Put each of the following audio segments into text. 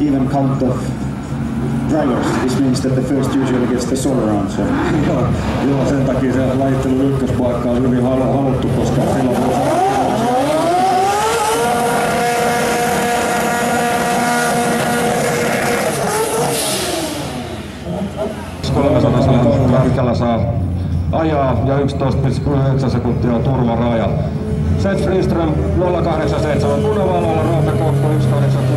even count of drivers. This means that the first usually gets the solo round. So. Joo, joo, sen takia se lajittelun ykköspaikka on hyvin halu- haluttu, koska silloin voi pitkällä saa ajaa ja 11,9 sekuntia on turvaraja. Seth Friström 087 punavalolla, Roope Kokko 186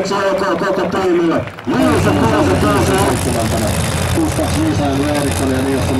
Onneksi olkoon koko tiimille. Kuosa pääsee oppimantana. Kustaks Misail Eerikkonen ja Nilsson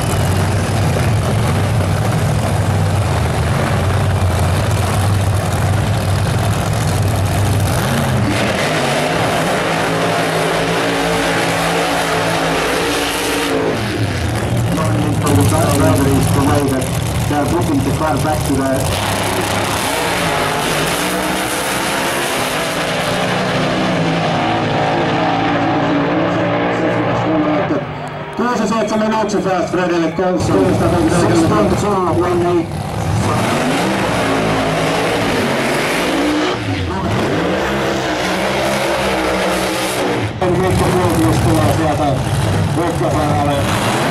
far back to the Kuusi seitsemän yksi Fast Fredille konsolista. Six point two, one eight. Mikko Kuopius tulee sieltä Vukkasaaralle.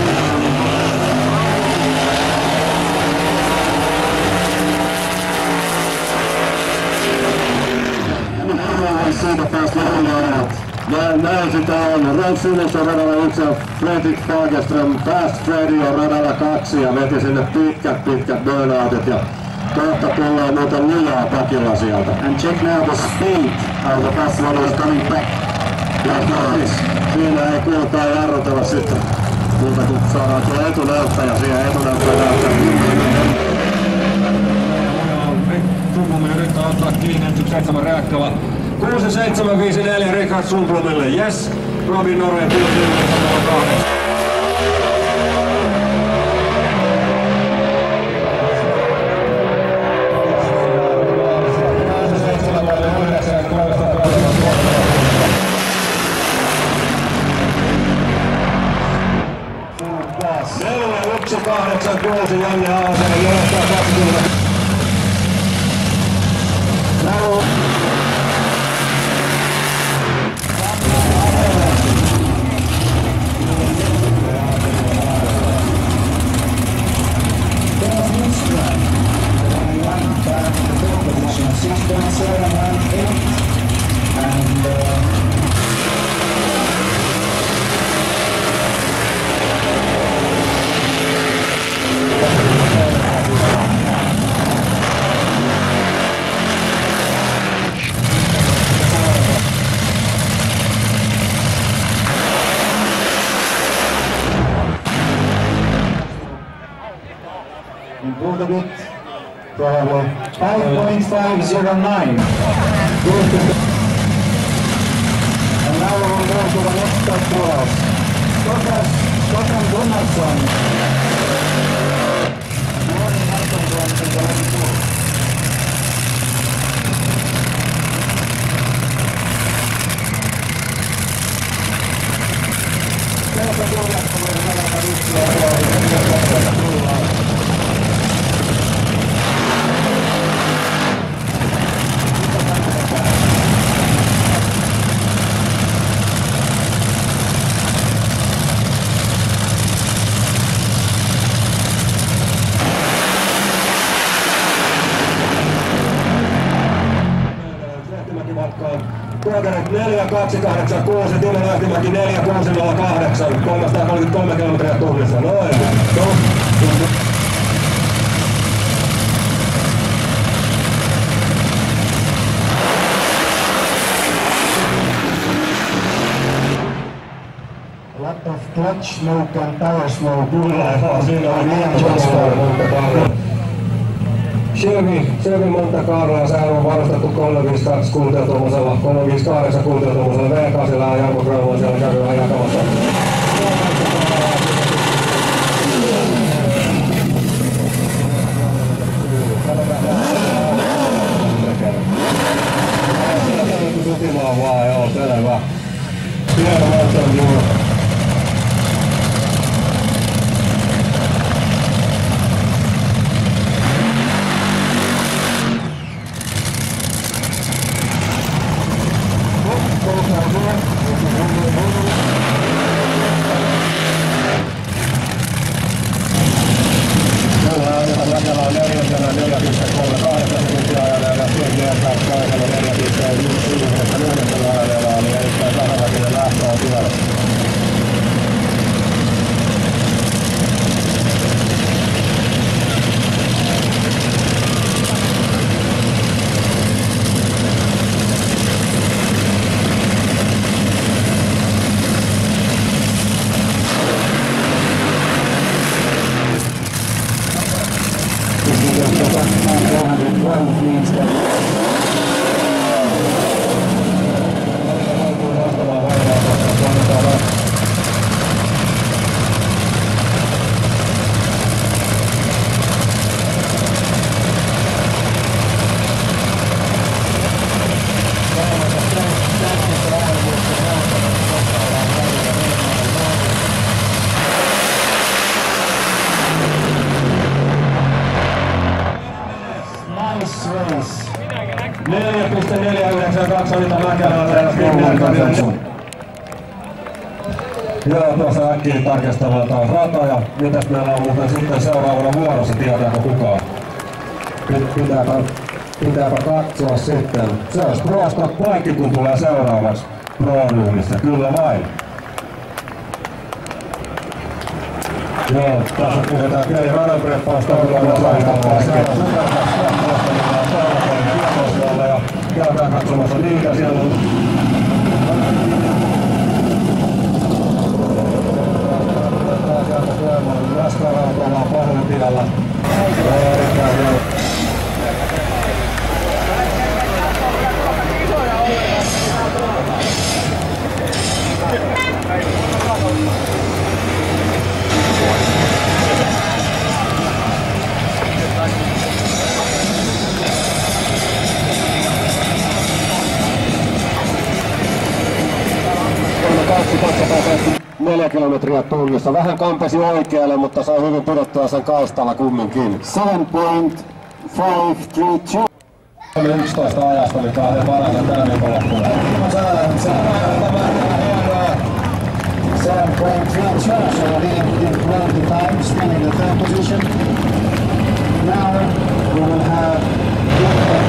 Sinus on radalla yksi ja Fredrik Fagerström Fast Freddy on radalla kaksi ja veti sinne pitkät pitkät burnoutit ja kohta tulee muuten lujaa pakilla sieltä. And check now the speed of the fast one is coming back. Ja nois. Siinä ei kuulkaa jarrutella sitten. Muuta kun saadaan tuo etunäyttäjä siihen etunäyttäjä näyttää. Sumpuminen yrittää ottaa kiinni 7 reaktolla. 6754 Richard Sundblomille. Yes, Robin Noreen pyysi 8. Sierra é 9. Kokenet 4286, Timo Lähtimäki 4608, 333 kilometriä tunnissa. Noin. No. lot of clutch smoke and power smoke. Kyllä, siinä on Monte Carlo. Chevy, Chevy Monte Carlo ja sehän on varustettu 352 kultiotuommoisella, 358 kultiotuommoisella V8 ja Jarmo Grönvall siellä käy vähän jakamassa. Kotimaan vaan, joo, selvä. sitten. Se olisi proosta kaikki, kun tulee seuraavaksi pro-ryhmissä. Kyllä vain. Joo, tässä puhutaan Kei Radanpreppausta Orlando Laitapaikka. Käydään katsomassa niitä siellä. Sieltä tulemaan Raskaalla autolla pahoinpidellä. Erittäin hyvä. 4 kilometriä tunnissa. Vähän kampesi oikealle, mutta sai hyvin pudottua sen kaistalla kumminkin. 7.532 11 ajasta, mikä oli parasta tämän viikonloppuna. Sä, sä, 7.32, so leading in quality time, still in the third position. Now we will have Ja 6,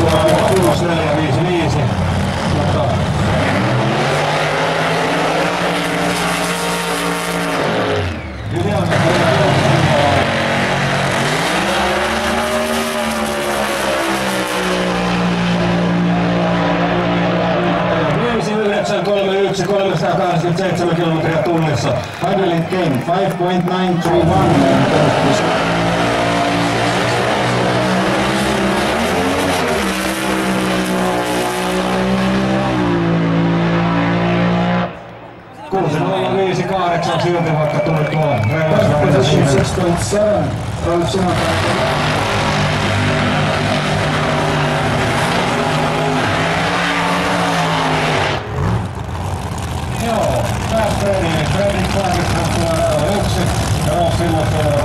4, 5, 5. Mutta Viisi, 187 kilometriä tunnissa. Hadelin King 5.931. kahdeksan silti vaikka tuli tuo reilas välillä. päätöksen se yksi on silloin kolme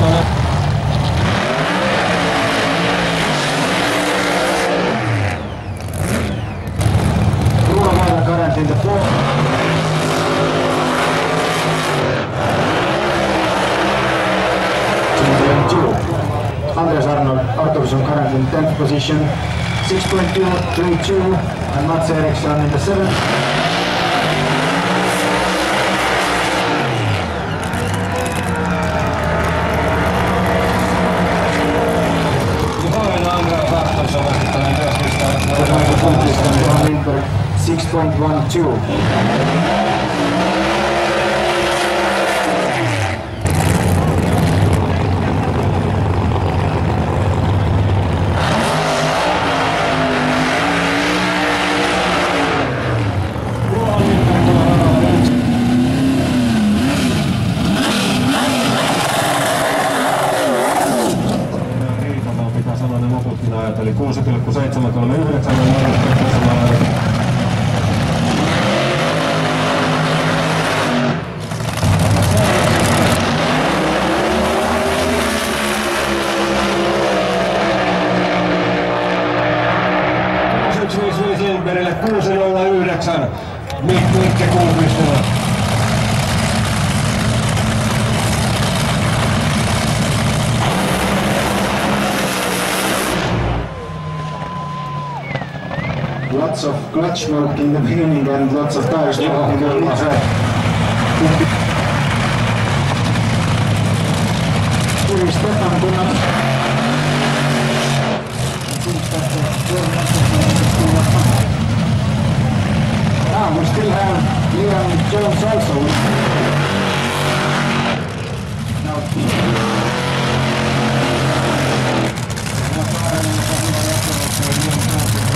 kolme. Anders Arnold Artursson currently in 10th position, 6.2, and Mats Eriksson in the 7th. Six point one two. Lots of clutch work in the beginning and lots of tire smoke in the mid track. Here is Stefan Gunnar. Ah, we still have Liam Jones also. Now, pass.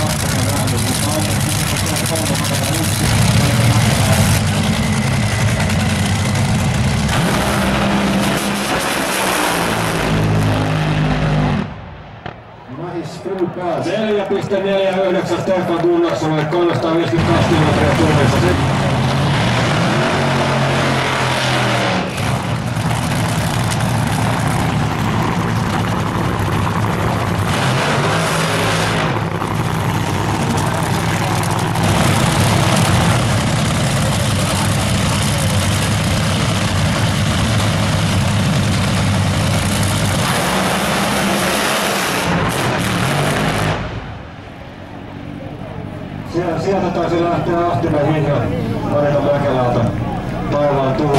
4,49 Stefan Gunnarssonille 352 kilometriä tunnissa. Sieltä, sieltä taisi lähteä Ahtinen Hinja Marita Mäkelältä taivaan tuuleen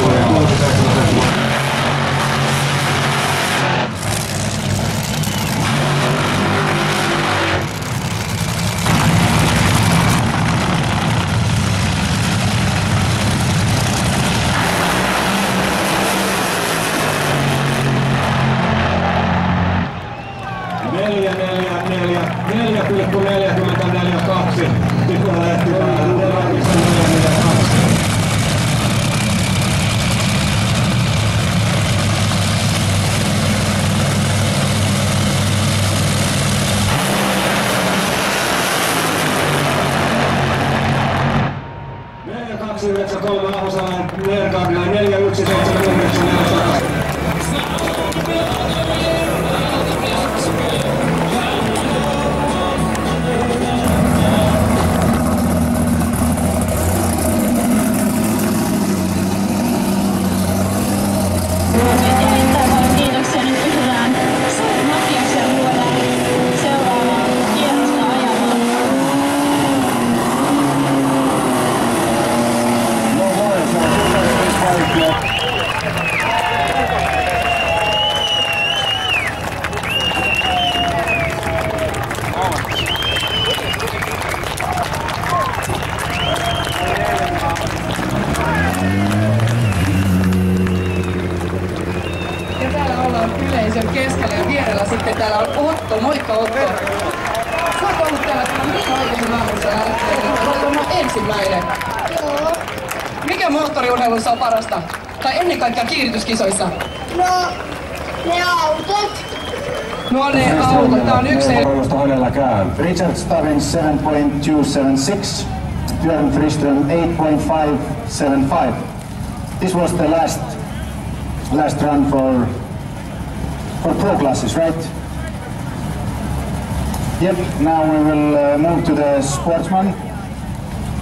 moottoriurheilussa on parasta? Tai ennen kaikkea kiihdytyskisoissa? No, ne autot. No ne autot, tää on yksi hänelläkään. Richard Stavins 7.276, Björn Friström 8.575. This was the last last run for for pro classes, right? Yep. Now we will uh, move to the sportsman,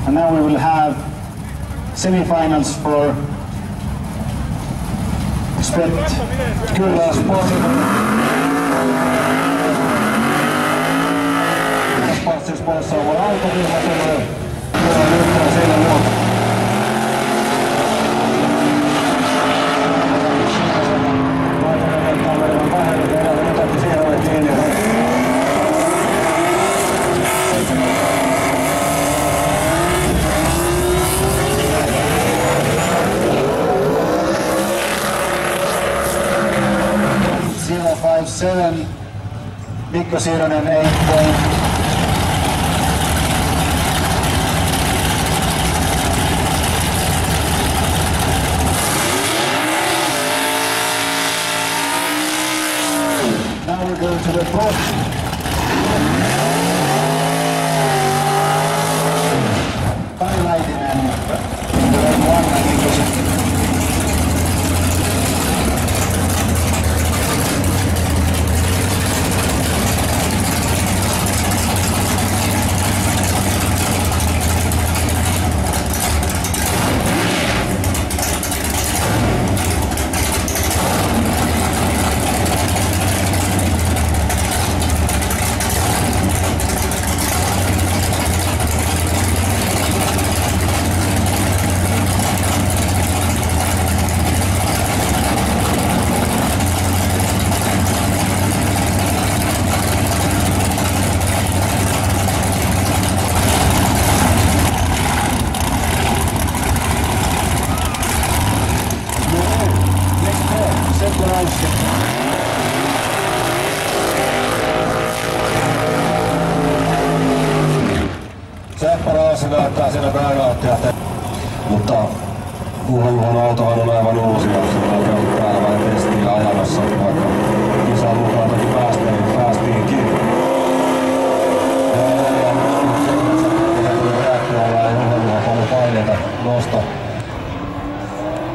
and now we will have semi-finals for split Kyllä Sportsin sponsor on autoryhmä, tulee nyt siinä luokka. Mikko Sironen eight point. Now we're going to the pro. Näyttää siinä burnouttia, mutta Juha Juhon autohan on aivan uusi, ja se on käynyt täällä vain testiä ajamassa, vaikka kisan mukaan toki päästiin, päästiinkin. Paineita nosta.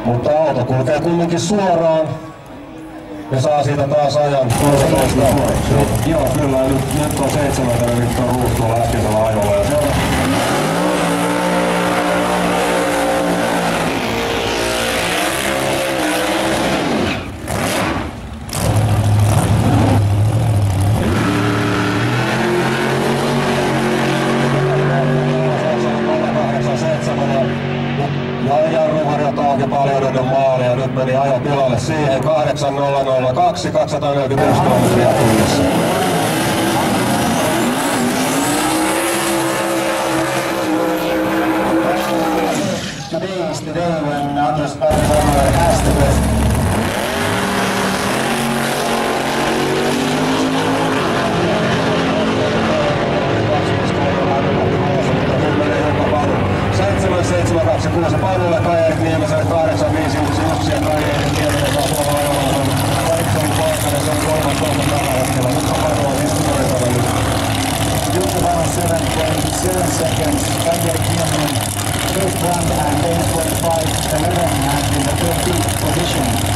Mutta auto kulkee kumminkin suoraan ja saa siitä taas ajan 13. Joo, kyllä. Nyt, nyt on seitsemäntenä Viktor Ruus tuolla äskeisellä ajolla. Ja se 8002 246 kilometriä tunnissa. Today is the day when Anders Berghammer has the best seitsemän, seitsemän, kaksi, kuusi, Panulle, Kajerit, Niemiselle, kahdeksan, position.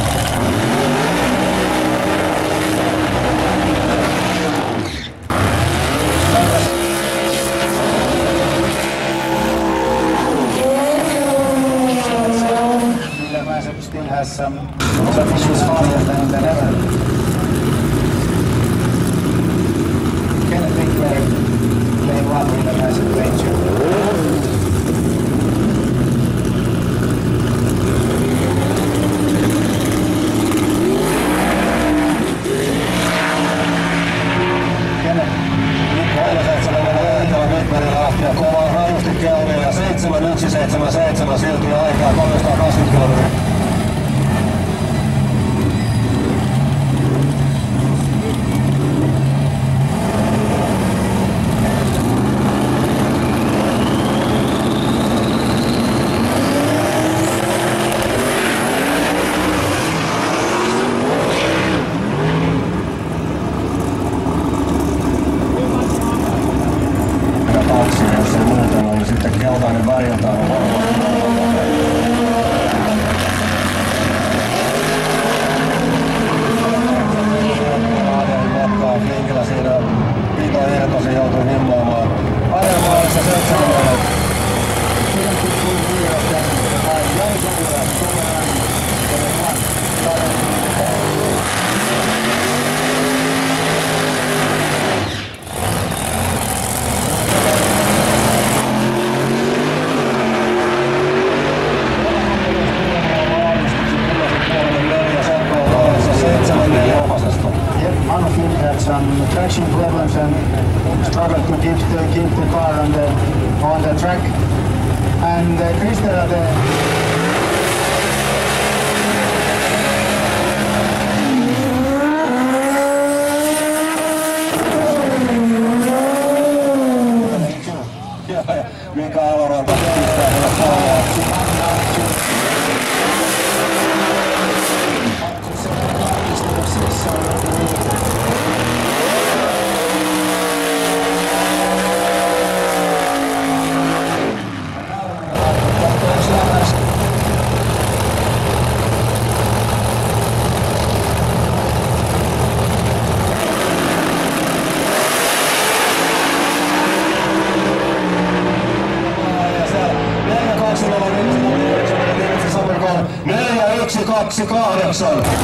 Kaksi,